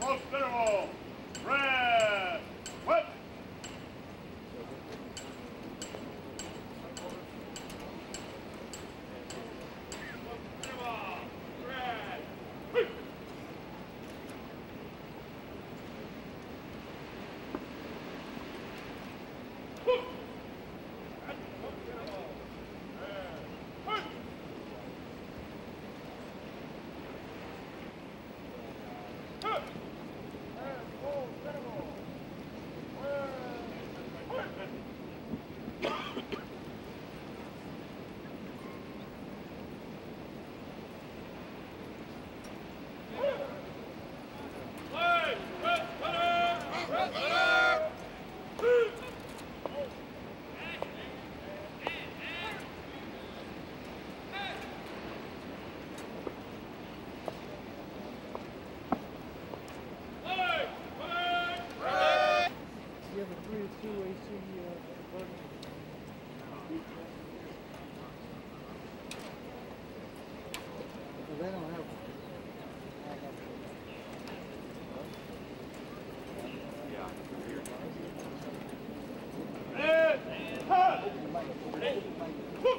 Hold it. Ready? Woo.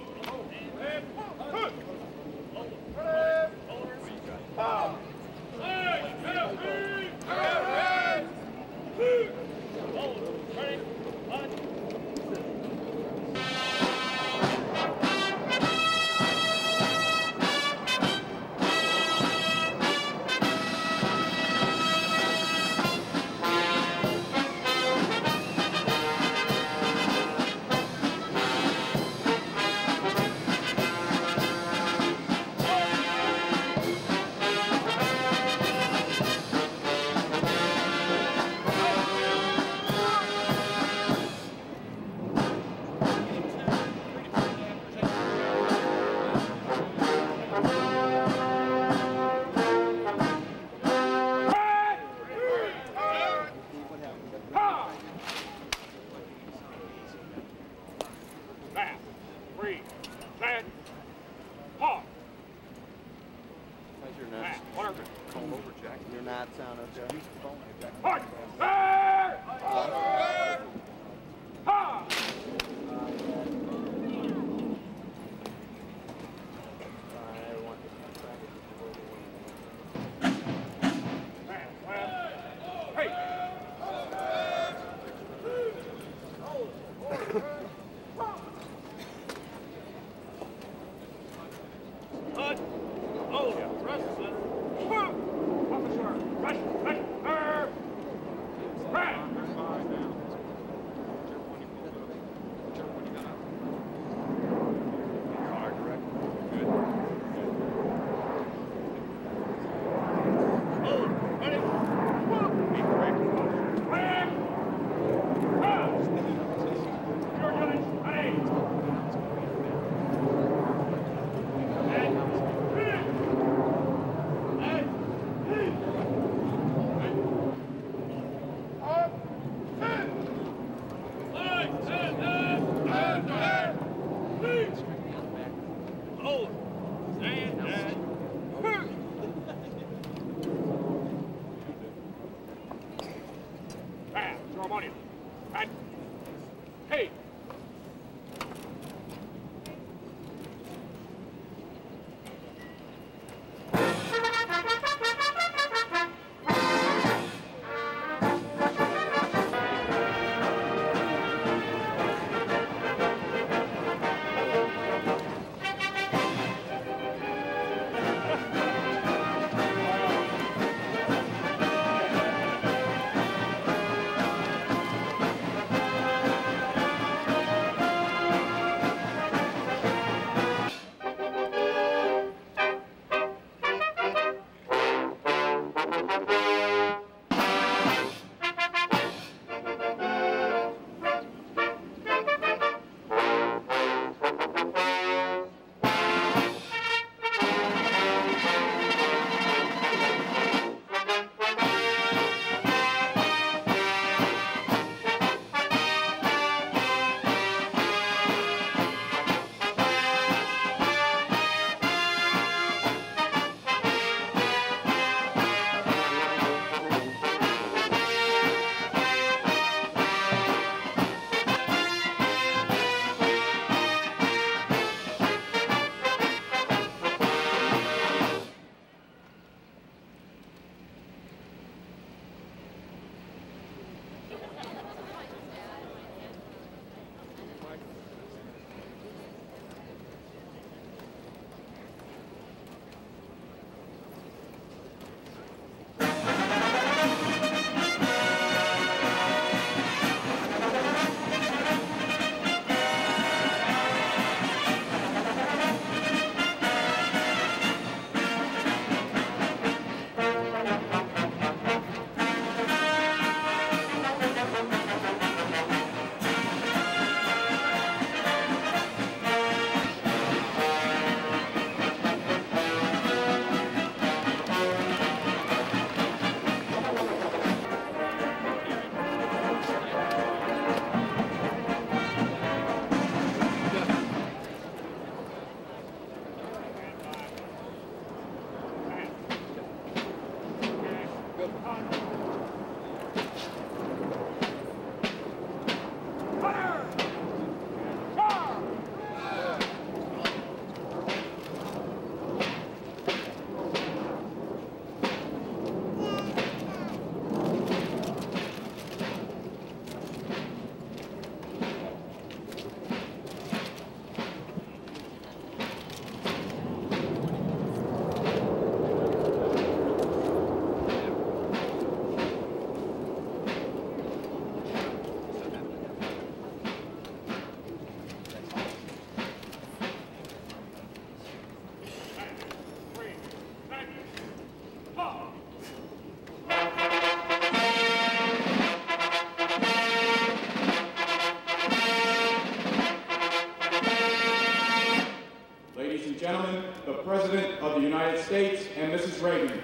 gentlemen, the President of the United States and Mrs. Reagan.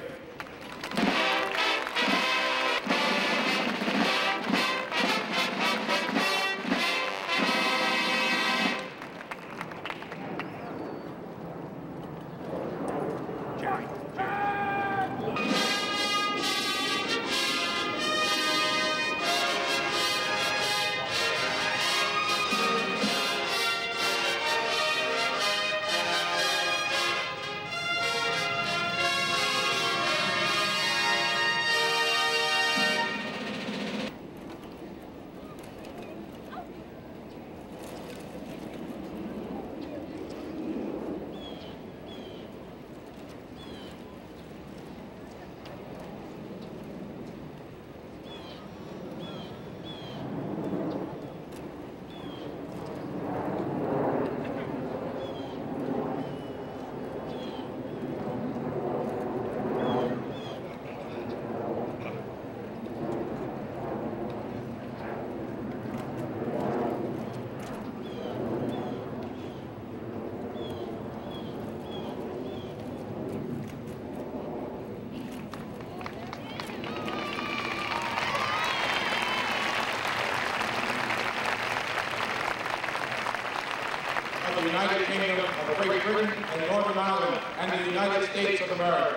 States of America.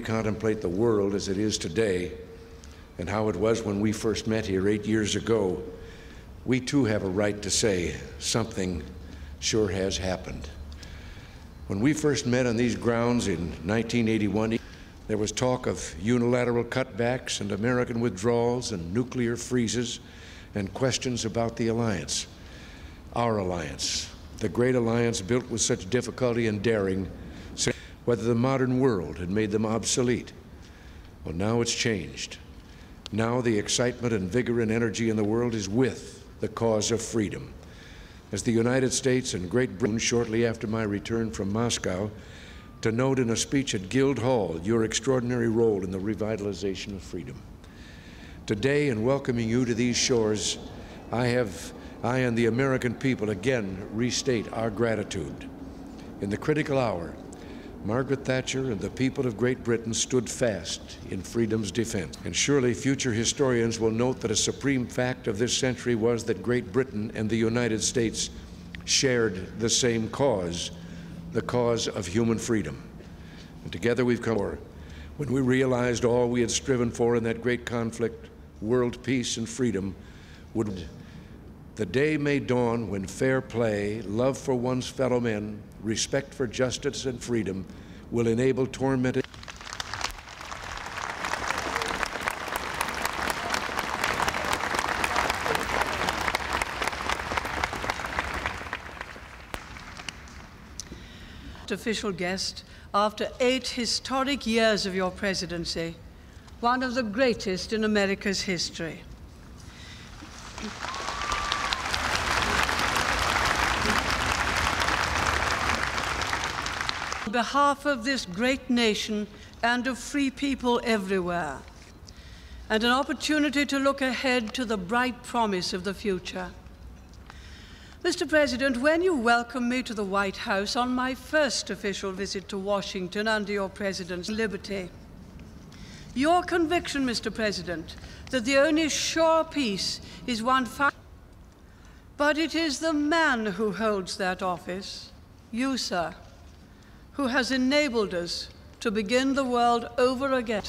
Contemplate the world as it is today and how it was when we first met here eight years ago, we too have a right to say something sure has happened. When we first met on these grounds in 1981, there was talk of unilateral cutbacks and American withdrawals and nuclear freezes and questions about the alliance. Our alliance, the great alliance built with such difficulty and daring whether the modern world had made them obsolete. Well, now it's changed. Now the excitement and vigor and energy in the world is with the cause of freedom. As the United States and Great Britain, shortly after my return from Moscow, to note in a speech at Guildhall your extraordinary role in the revitalization of freedom. Today, in welcoming you to these shores, I have, I and the American people again restate our gratitude. In the critical hour, Margaret Thatcher and the people of Great Britain stood fast in freedom's defense. And surely future historians will note that a supreme fact of this century was that Great Britain and the United States shared the same cause, the cause of human freedom. And together we've come when we realized all we had striven for in that great conflict, world peace and freedom, would the day may dawn when fair play, love for one's fellow men, respect for justice and freedom will enable tormented. official guest after eight historic years of your presidency, one of the greatest in America's history. Behalf of this great nation and of free people everywhere, and an opportunity to look ahead to the bright promise of the future. Mr. President, when you welcomed me to the White House on my first official visit to Washington under your presidency, liberty, your conviction, Mr. President, that the only sure peace is one found, but it is the man who holds that office, you, sir who has enabled us to begin the world over again.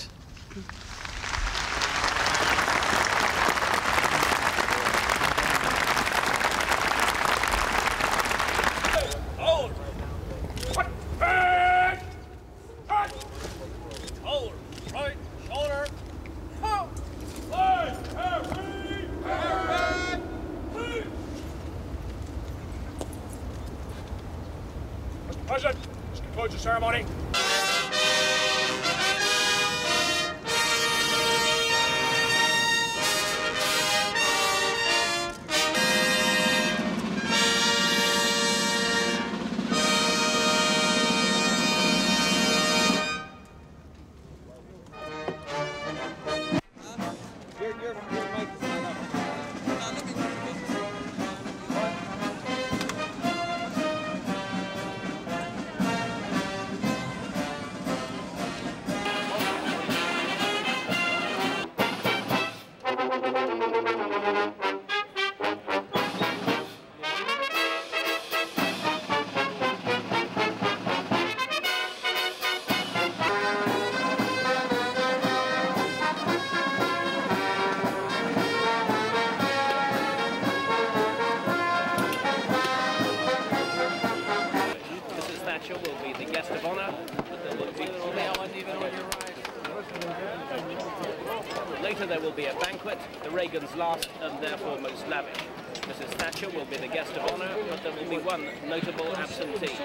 Banquet, the Reagans last and therefore most lavish. Mrs. Thatcher will be the guest of honour, but there will be one notable absentee.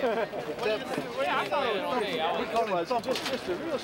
We call it just, just a real